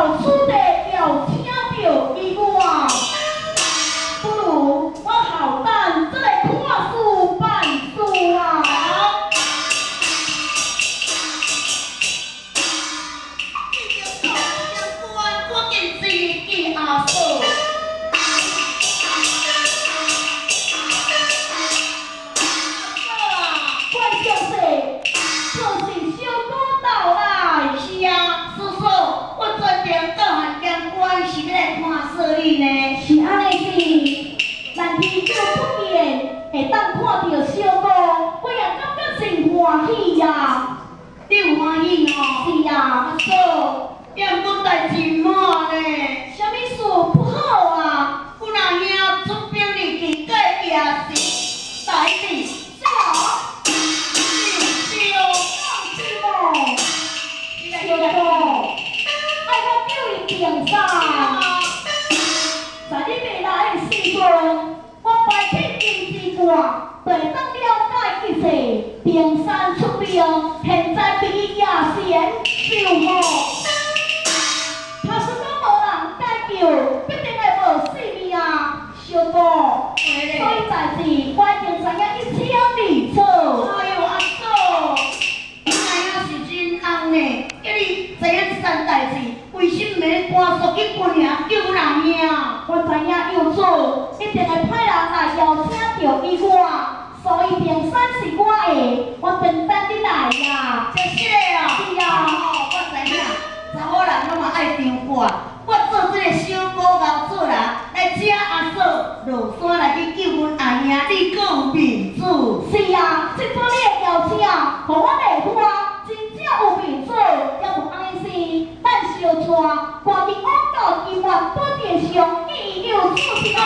有出的有听到伊我，不如我好等这来看书办事啊。你就靠你的官，我见自己阿。是欲来看呢？是安尼子，咱天朝不建会当看到小糕，我也感觉真欢喜呀。你有欢喜哦？是呀，阿嫂，变不代志嘛呢？啥物事不好啊？阮阿兄出兵去，过桥是代志，桥上，金之冠，对当了解一切。平山出兵，现在比伊也先受祸。他是讲无人解救，必定会无性命啊，小哥。所以在此，我已经知影一清二楚。哎呦，阿嫂，你阿兄是真红呢，叫你知影这件代志，为什么要搬出去分领救人兄？我知影有主一定会派人来邀请着伊我，所以平山是我等等你来呀。就是啊。是啊哦，我知影，查某人拢嘛爱张挂。我做这个小古牛做人，来接阿嫂落山来去救阮阿兄，你阁有面子。是啊，这次你的邀请，互我内花，真正有面子，也有爱心。咱小带，赶紧往到医院本地上，伊有出息啊！